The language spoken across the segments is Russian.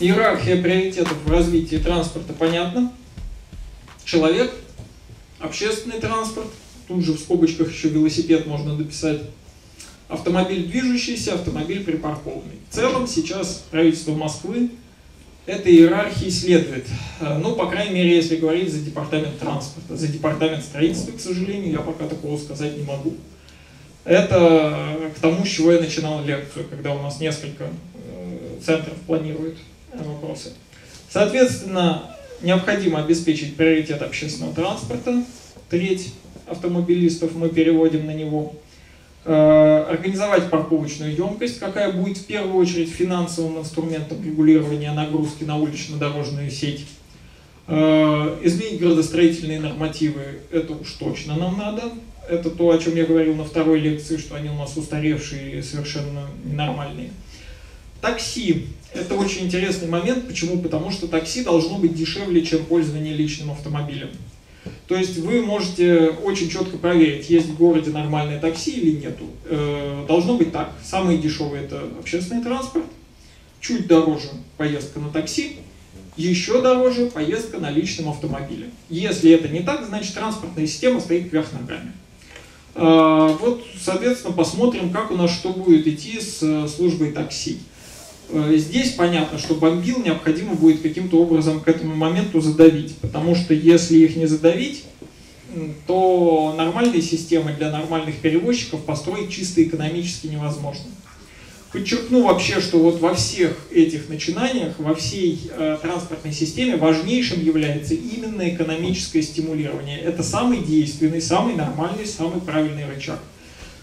Иерархия приоритетов в развитии транспорта понятна. Человек, общественный транспорт, тут же в скобочках еще велосипед можно дописать, автомобиль движущийся, автомобиль припаркованный. В целом сейчас правительство Москвы этой иерархии следует. Э, ну, по крайней мере, если говорить за департамент транспорта. За департамент строительства, к сожалению, я пока такого сказать не могу. Это к тому, с чего я начинал лекцию, когда у нас несколько э, центров планируют вопросы. Соответственно, необходимо обеспечить приоритет общественного транспорта. Треть автомобилистов мы переводим на него. Э, организовать парковочную емкость, какая будет в первую очередь финансовым инструментом регулирования нагрузки на улично-дорожную сеть. Э, изменить градостроительные нормативы, это уж точно нам надо. Это то, о чем я говорил на второй лекции, что они у нас устаревшие и совершенно ненормальные. Такси. Это очень интересный момент. Почему? Потому что такси должно быть дешевле, чем пользование личным автомобилем. То есть вы можете очень четко проверить, есть в городе нормальное такси или нету. Э, должно быть так. Самый дешевый это общественный транспорт, чуть дороже поездка на такси, еще дороже поездка на личном автомобиле. Если это не так, значит транспортная система стоит вверх ногами. Э, вот, соответственно, посмотрим, как у нас что будет идти с э, службой такси. Э, здесь понятно, что бомбил необходимо будет каким-то образом к этому моменту задавить, потому что если их не задавить, то нормальные системы для нормальных перевозчиков построить чисто экономически невозможно. Подчеркну вообще, что вот во всех этих начинаниях, во всей э, транспортной системе важнейшим является именно экономическое стимулирование. Это самый действенный, самый нормальный, самый правильный рычаг.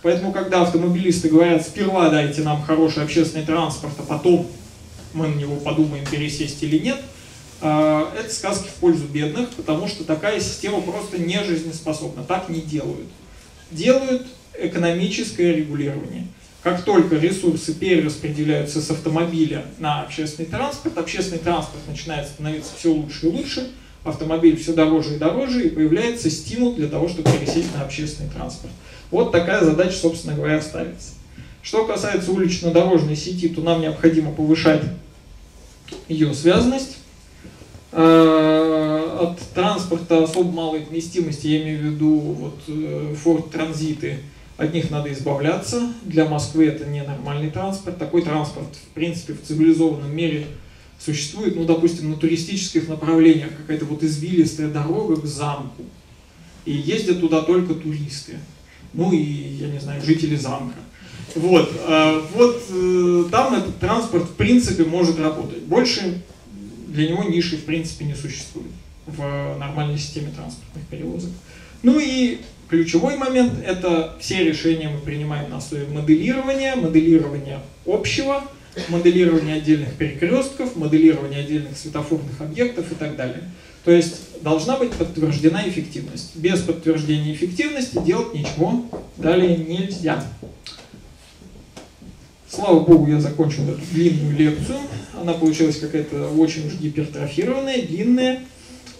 Поэтому, когда автомобилисты говорят, сперва дайте нам хороший общественный транспорт, а потом мы на него подумаем, пересесть или нет, а, это сказки в пользу бедных, потому что такая система просто не жизнеспособна. Так не делают. Делают экономическое регулирование. Как только ресурсы перераспределяются с автомобиля на общественный транспорт, общественный транспорт начинает становиться все лучше и лучше, автомобиль все дороже и дороже, и появляется стимул для того, чтобы пересесть на общественный транспорт. Вот такая задача, собственно говоря, ставится. Что касается улично-дорожной сети, то нам необходимо повышать ее связанность. Э, от транспорта особо малой вместимости, я имею в виду вот Ford э, транзиты, от них надо избавляться. Для Москвы это не нормальный транспорт. Такой транспорт, в принципе, в цивилизованном мире существует, ну, допустим, на туристических направлениях какая-то вот извилистая дорога к замку. И ездят туда только туристы ну и, я не знаю, жители замка. Вот, а вот э, там этот транспорт в принципе может работать. Больше для него ниши в принципе не существует в нормальной системе транспортных перевозок. Ну и ключевой момент – это все решения мы принимаем на основе моделирования, моделирования общего, моделирования отдельных перекрестков, моделирования отдельных светофорных объектов и так далее. То есть должна быть подтверждена эффективность. Без подтверждения эффективности делать ничего далее нельзя. Слава богу, я закончил эту длинную лекцию. Она получилась какая-то очень уж гипертрофированная, длинная.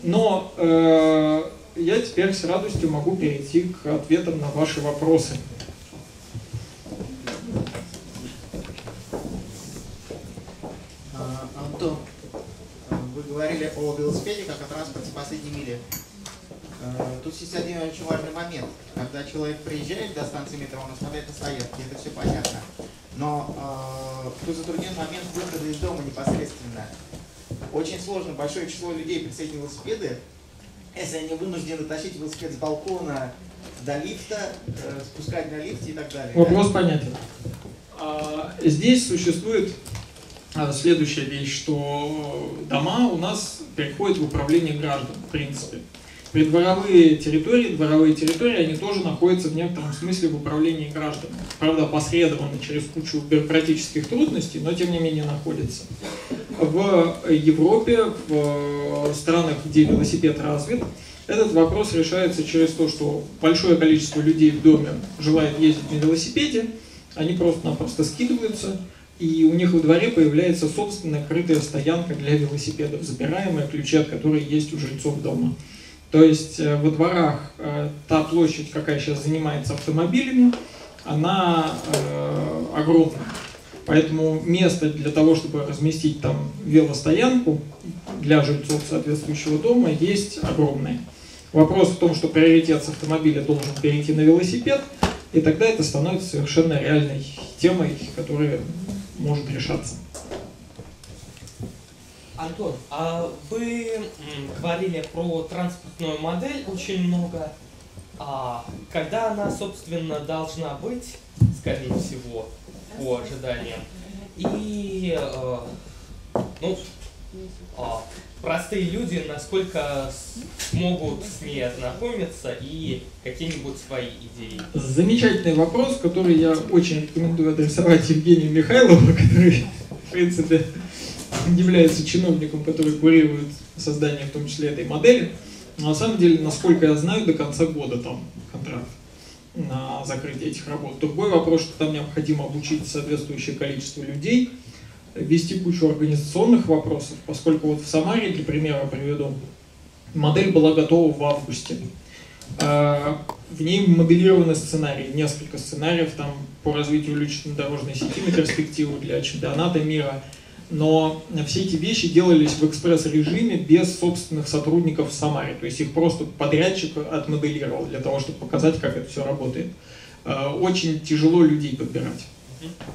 Но э, я теперь с радостью могу перейти к ответам на ваши вопросы. говорили о велосипеде как о транспорте последней мили. Э, тут есть один очень важный момент. Когда человек приезжает до станции метро, он оставляет на стоянке, это все понятно. Но э, тут затруднен момент выхода из дома непосредственно. Очень сложно, большое число людей прицепить велосипеды, если они вынуждены тащить велосипед с балкона до лифта, э, спускать на лифте и так далее. Вопрос понятен. А, здесь существует следующая вещь, что дома у нас переходят в управление граждан, в принципе. Придворовые территории, дворовые территории, они тоже находятся в некотором смысле в управлении граждан. Правда, посредованно через кучу бюрократических трудностей, но тем не менее находятся. В Европе, в странах, где велосипед развит, этот вопрос решается через то, что большое количество людей в доме желает ездить на велосипеде, они просто-напросто скидываются, и у них во дворе появляется собственная крытая стоянка для велосипедов, забираемая, ключи от которой есть у жильцов дома. То есть э, во дворах э, та площадь, какая сейчас занимается автомобилями, она э, огромна. Поэтому место для того, чтобы разместить там велостоянку для жильцов соответствующего дома есть огромное. Вопрос в том, что приоритет с автомобиля должен перейти на велосипед, и тогда это становится совершенно реальной темой, которая может решаться. Антон, а вы говорили про транспортную модель очень много. А когда она, собственно, должна быть, скорее всего, по ожиданиям? И, э, ну, простые люди насколько смогут с ней ознакомиться и какие-нибудь свои идеи? Замечательный вопрос, который я очень рекомендую адресовать Евгению Михайлову, который, в принципе, является чиновником, который курирует создание в том числе этой модели. Но на самом деле, насколько я знаю, до конца года там контракт на закрытие этих работ. Другой вопрос, что там необходимо обучить соответствующее количество людей, вести кучу организационных вопросов, поскольку вот в Самаре, для примера приведу, модель была готова в августе. А, в ней моделированы сценарии, несколько сценариев там по развитию уличной дорожной сети на перспективу для чемпионата мира – но все эти вещи делались в экспресс-режиме без собственных сотрудников в Самаре. То есть их просто подрядчик отмоделировал для того, чтобы показать, как это все работает. Э, очень тяжело людей подбирать.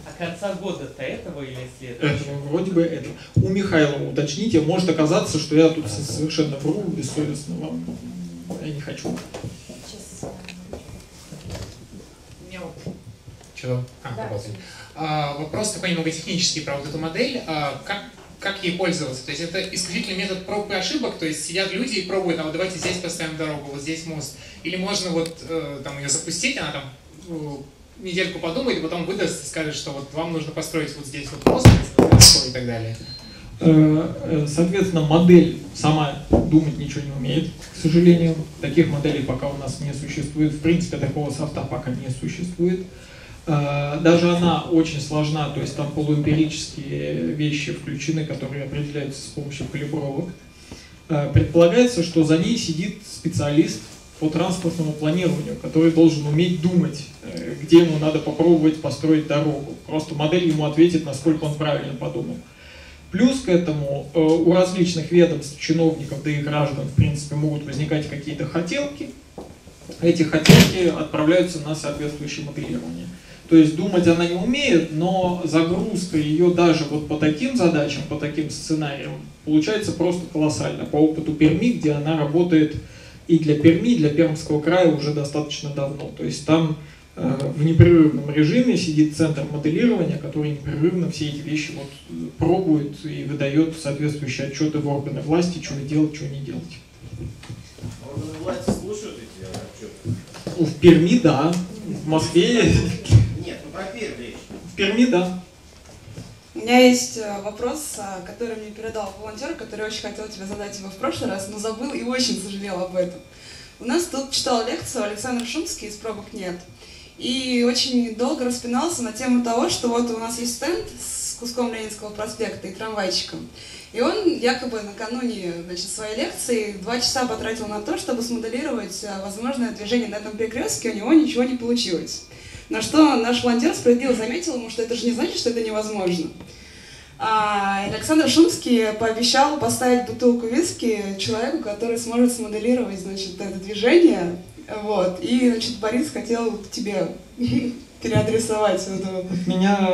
А конца года-то этого или следующего? Это, вроде бы это. У Михайлова уточните, может оказаться, что я тут совершенно вру бессовестно вам. Я не хочу. Сейчас. Что? А, да. А, вопрос такой немного технический про вот эту модель. А, как, как ей пользоваться? То есть это исключительно метод проб и ошибок, то есть сидят люди и пробуют, а вот давайте здесь поставим дорогу, вот здесь мост. Или можно вот э, там ее запустить, она там э, недельку подумает, и потом выдаст и скажет, что вот вам нужно построить вот здесь вот мост и так далее. Э, соответственно, модель сама думать ничего не умеет, к сожалению. Таких моделей пока у нас не существует. В принципе, такого софта пока не существует. Э, даже она очень сложна, то есть там полуэмпирические вещи включены, которые определяются с помощью калибровок. Э, предполагается, что за ней сидит специалист по транспортному планированию, который должен уметь думать, э, где ему надо попробовать построить дорогу. Просто модель ему ответит, насколько он правильно подумал. Плюс к этому у различных ведомств, чиновников, да и граждан, в принципе, могут возникать какие-то хотелки. Эти хотелки отправляются на соответствующее моделирование. То есть думать она не умеет, но загрузка ее даже вот по таким задачам, по таким сценариям, получается просто колоссально. По опыту Перми, где она работает и для Перми, и для Пермского края уже достаточно давно. То есть там э, в непрерывном режиме сидит центр моделирования, который непрерывно все эти вещи вот пробует и выдает соответствующие отчеты в органы власти, что делать, что не делать. Органы власти слушают эти отчеты? Ну, в Перми, да. В Москве Перми, да. Меня есть э, вопрос, э, который мне передал волонтер, который очень хотел тебе задать его в прошлый раз, но забыл и очень сожалел об этом. У нас тут читал лекцию Александр Шумский из «Пробок нет». И очень долго распинался на тему того, что вот у нас есть стенд с куском Ленинского проспекта и трамвайчиком. И он якобы накануне значит, своей лекции два часа потратил на то, чтобы смоделировать э, возможное движение на этом перекрестке, у него ничего не получилось. На что наш волонтер справедливо заметил ему, что это же не значит, что это невозможно. А Александр Шумский пообещал поставить бутылку виски человеку, который сможет смоделировать, значит, это движение. Вот. И, значит, Борис хотел тебе переадресовать это. Меня,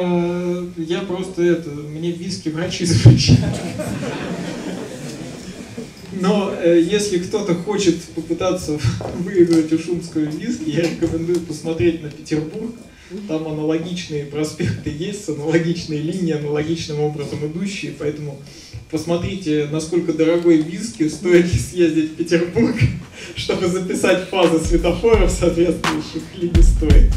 я просто это, мне виски врачи запрещают. Но э, если кто-то хочет попытаться выиграть у Шумского виски, я рекомендую посмотреть на Петербург. Там аналогичные проспекты есть, аналогичные линии, аналогичным образом идущие, поэтому посмотрите, насколько дорогой виски, стоит ли съездить в Петербург, чтобы записать фазы светофоров соответствующих, или не стоит.